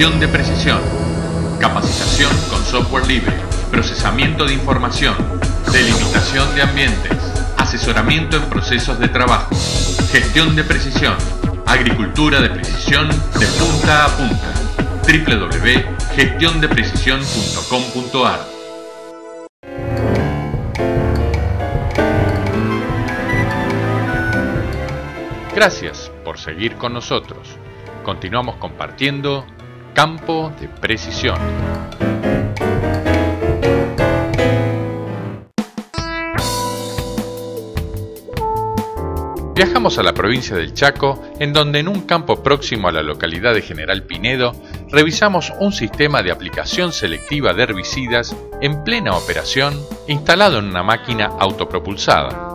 Gestión de precisión. Capacitación con software libre. Procesamiento de información. Delimitación de ambientes. Asesoramiento en procesos de trabajo. Gestión de precisión. Agricultura de precisión de punta a punta. www.gestiondeprecisión.com.ar Gracias por seguir con nosotros. Continuamos compartiendo Campo de Precisión. Viajamos a la provincia del Chaco, en donde en un campo próximo a la localidad de General Pinedo, revisamos un sistema de aplicación selectiva de herbicidas en plena operación instalado en una máquina autopropulsada.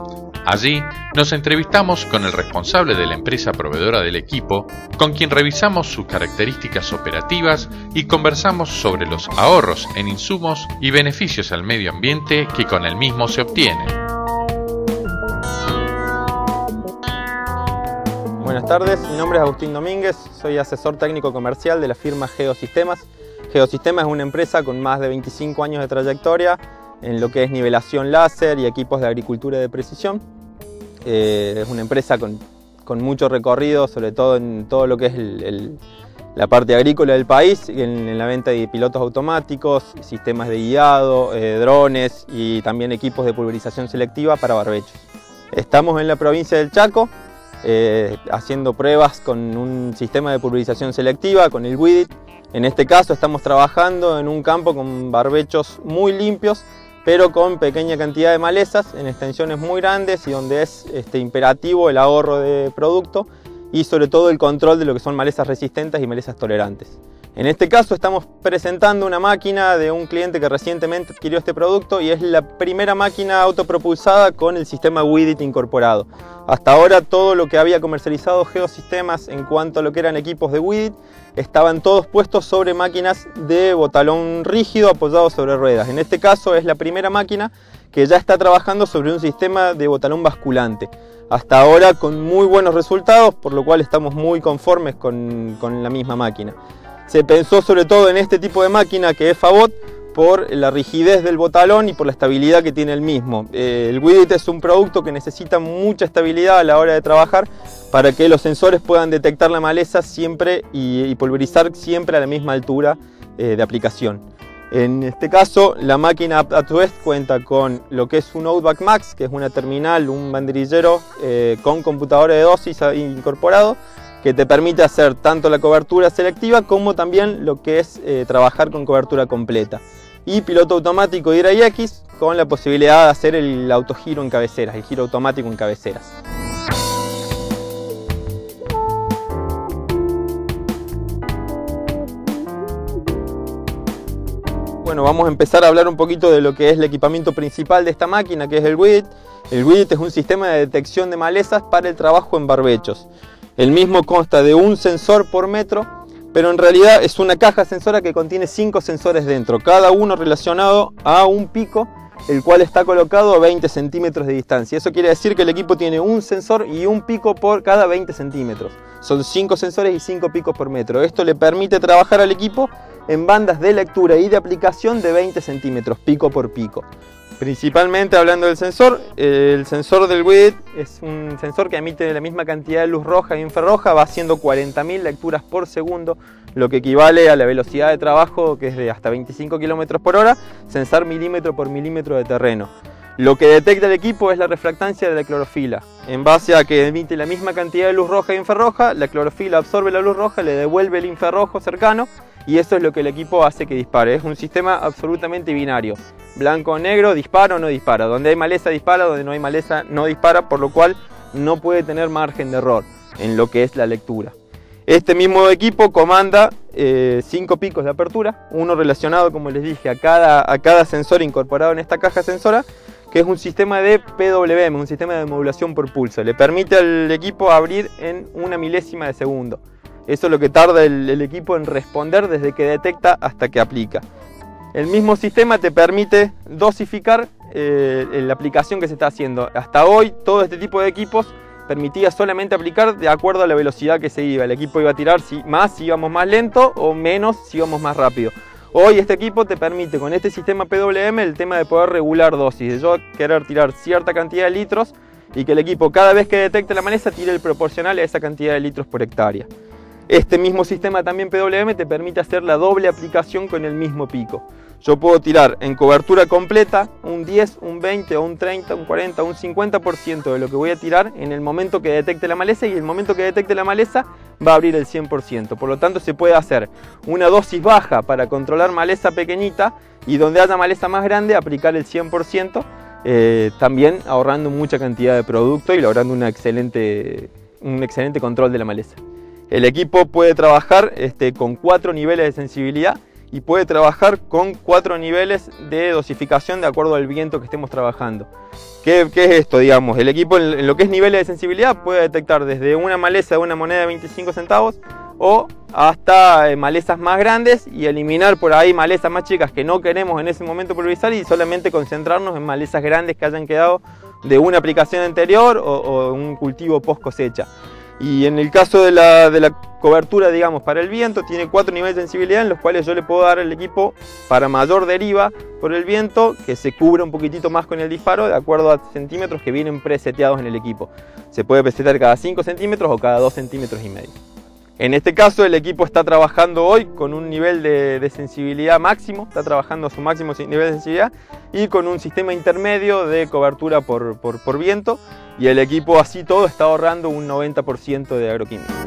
Allí nos entrevistamos con el responsable de la empresa proveedora del equipo, con quien revisamos sus características operativas y conversamos sobre los ahorros en insumos y beneficios al medio ambiente que con el mismo se obtienen. Buenas tardes, mi nombre es Agustín Domínguez, soy asesor técnico comercial de la firma Geosistemas. Geosistemas es una empresa con más de 25 años de trayectoria en lo que es nivelación láser y equipos de agricultura de precisión. Eh, es una empresa con, mucho recorrido, sobre todo en todo lo que es la parte agrícola del país, en, la venta de pilotos automáticos, sistemas de guiado, eh, drones y también equipos de pulverización selectiva para barbechos. Estamos en la provincia del Chaco, eh, haciendo pruebas con un sistema de pulverización selectiva, con el WIDIT. En este caso estamos trabajando en un campo con barbechos muy limpios pero con pequeña cantidad de malezas en extensiones muy grandes y donde es este, imperativo el ahorro de producto y sobre todo el control de lo que son malezas resistentes y malezas tolerantes. En este caso estamos presentando una máquina de un cliente que recientemente adquirió este producto y es la primera máquina autopropulsada con el sistema WIDIT incorporado. Hasta ahora todo lo que había comercializado Geosistemas en cuanto a lo que eran equipos de WIDIT estaban todos puestos sobre máquinas de botalón rígido apoyados sobre ruedas. En este caso es la primera máquina que ya está trabajando sobre un sistema de botalón basculante. Hasta ahora con muy buenos resultados, por lo cual estamos muy conformes con, con la misma máquina. Se pensó sobre todo en este tipo de máquina que es Fabot por la rigidez del botalón y por la estabilidad que tiene el mismo. Eh, el Widget es un producto que necesita mucha estabilidad a la hora de trabajar para que los sensores puedan detectar la maleza siempre y, pulverizar siempre a la misma altura eh, de aplicación. En este caso, la máquina AppToest cuenta con lo que es un Outback Max, que es una terminal, un banderillero eh, con computadora de dosis incorporado, que te permite hacer tanto la cobertura selectiva como también lo que es eh, trabajar con cobertura completa. Y piloto automático X con la posibilidad de hacer el autogiro en cabeceras, el giro automático en cabeceras. Bueno, vamos a empezar a hablar un poquito de lo que es el equipamiento principal de esta máquina, que es el WIDIT. El WIDIT es un sistema de detección de malezas para el trabajo en barbechos. El mismo consta de un sensor por metro, pero en realidad es una caja sensora que contiene cinco sensores dentro, cada uno relacionado a un pico, el cual está colocado a 20 centímetros de distancia. Eso quiere decir que el equipo tiene un sensor y un pico por cada 20 centímetros. Son cinco sensores y cinco picos por metro. Esto le permite trabajar al equipo en bandas de lectura y de aplicación de 20 centímetros, pico por pico. Principalmente hablando del sensor, el sensor del WIDIT es un sensor que emite la misma cantidad de luz roja e infrarroja, va haciendo 40.000 lecturas por segundo, lo que equivale a la velocidad de trabajo que es de hasta 25 km por hora, sensar milímetro por milímetro de terreno. Lo que detecta el equipo es la refractancia de la clorofila. En base a que emite la misma cantidad de luz roja e infrarroja, la clorofila absorbe la luz roja, le devuelve el infrarrojo cercano y eso es lo que el equipo hace que dispare. Es un sistema absolutamente binario. Blanco o negro, dispara o no dispara. Donde hay maleza dispara, donde no hay maleza no dispara, por lo cual no puede tener margen de error en lo que es la lectura. Este mismo equipo comanda eh, cinco picos de apertura, uno relacionado, como les dije, a cada, a cada sensor incorporado en esta caja sensora, que es un sistema de PWM, un sistema de modulación por pulso. Le permite al equipo abrir en una milésima de segundo. Eso es lo que tarda el, equipo en responder desde que detecta hasta que aplica. El mismo sistema te permite dosificar eh, la aplicación que se está haciendo. Hasta hoy todo este tipo de equipos permitía solamente aplicar de acuerdo a la velocidad que se iba. El equipo iba a tirar más si íbamos más lento o menos si íbamos más rápido. Hoy este equipo te permite con este sistema PWM el tema de poder regular dosis, de yo querer tirar cierta cantidad de litros y que el equipo cada vez que detecte la maleza tire el proporcional a esa cantidad de litros por hectárea. Este mismo sistema también PWM te permite hacer la doble aplicación con el mismo pico. Yo puedo tirar en cobertura completa un 10, un 20, un 30, un 40, un 50% de lo que voy a tirar en el momento que detecte la maleza y el momento que detecte la maleza va a abrir el 100%. Por lo tanto se puede hacer una dosis baja para controlar maleza pequeñita y donde haya maleza más grande aplicar el 100%, eh, también ahorrando mucha cantidad de producto y logrando una excelente, un excelente control de la maleza. El equipo puede trabajar este, con cuatro niveles de sensibilidad y puede trabajar con cuatro niveles de dosificación de acuerdo al viento que estemos trabajando. ¿Qué, es esto? Digamos, el equipo en lo que es niveles de sensibilidad puede detectar desde una maleza de una moneda de 25 centavos o hasta eh, malezas más grandes y eliminar por ahí malezas más chicas que no queremos en ese momento pulverizar y solamente concentrarnos en malezas grandes que hayan quedado de una aplicación anterior o, o un cultivo post cosecha. Y en el caso de la, de la, cobertura, digamos, para el viento, tiene cuatro niveles de sensibilidad en los cuales yo le puedo dar al equipo para mayor deriva por el viento, que se cubra un poquitito más con el disparo, de acuerdo a centímetros que vienen preseteados en el equipo. Se puede presetear cada 5 centímetros o cada 2 centímetros y medio. En este caso el equipo está trabajando hoy con un nivel de, sensibilidad máximo, está trabajando a su máximo nivel de sensibilidad y con un sistema intermedio de cobertura por, por viento y el equipo así todo está ahorrando un 90% de agroquímicos.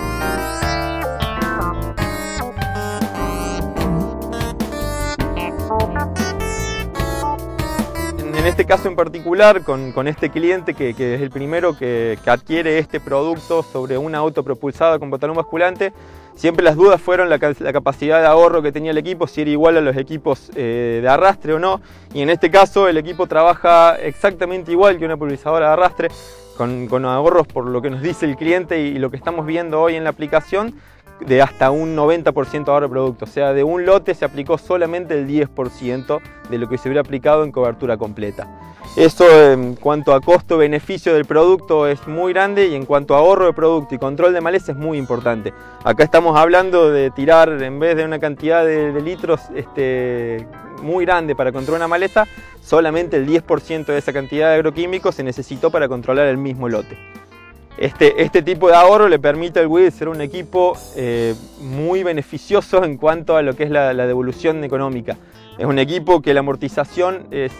Este caso en particular, con, este cliente que, es el primero que, adquiere este producto sobre una auto propulsada con botalón basculante, siempre las dudas fueron la, capacidad de ahorro que tenía el equipo, si era igual a los equipos eh, de arrastre o no. Y en este caso el equipo trabaja exactamente igual que una pulverizadora de arrastre, con, ahorros por lo que nos dice el cliente y lo que estamos viendo hoy en la aplicación, de hasta un 90% de ahorro de producto. O sea, de un lote se aplicó solamente el 10% de lo que se hubiera aplicado en cobertura completa. Eso en cuanto a costo-beneficio del producto es muy grande y en cuanto a ahorro de producto y control de maleza es muy importante. Acá estamos hablando de tirar en vez de una cantidad de, litros este, muy grande para controlar una maleza, solamente el 10% de esa cantidad de agroquímicos se necesitó para controlar el mismo lote. Este, este, tipo de ahorro le permite al WID ser un equipo eh, muy beneficioso en cuanto a lo que es la, devolución económica. Es un equipo que la amortización es,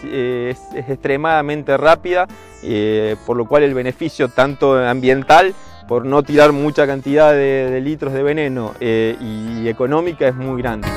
extremadamente rápida, eh, por lo cual el beneficio tanto ambiental, por no tirar mucha cantidad de, litros de veneno, eh, y económica es muy grande.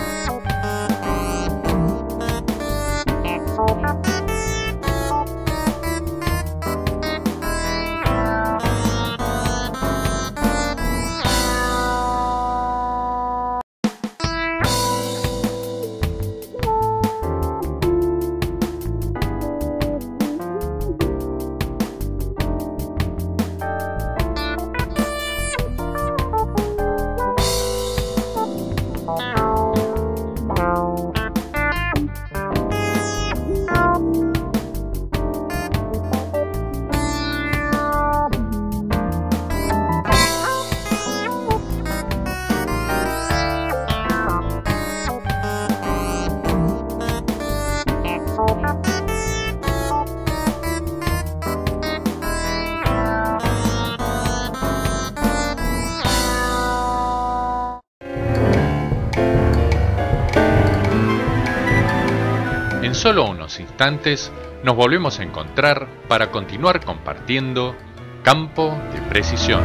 Solo unos instantes nos volvemos a encontrar para continuar compartiendo Campo de Precisión.